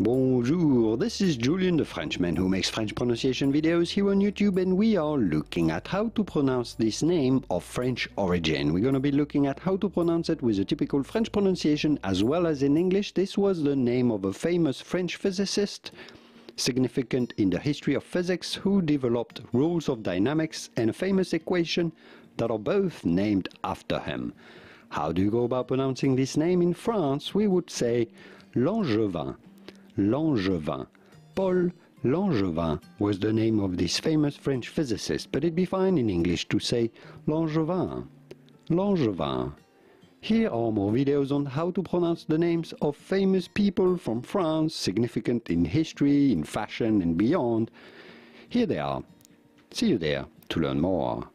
Bonjour, this is Julien the Frenchman who makes French pronunciation videos here on YouTube and we are looking at how to pronounce this name of French origin. We're going to be looking at how to pronounce it with a typical French pronunciation as well as in English. This was the name of a famous French physicist significant in the history of physics who developed rules of dynamics and a famous equation that are both named after him. How do you go about pronouncing this name in France? We would say Langevin. Langevin. Paul Langevin was the name of this famous French physicist, but it'd be fine in English to say Langevin. Langevin. Here are more videos on how to pronounce the names of famous people from France, significant in history, in fashion and beyond. Here they are. See you there to learn more.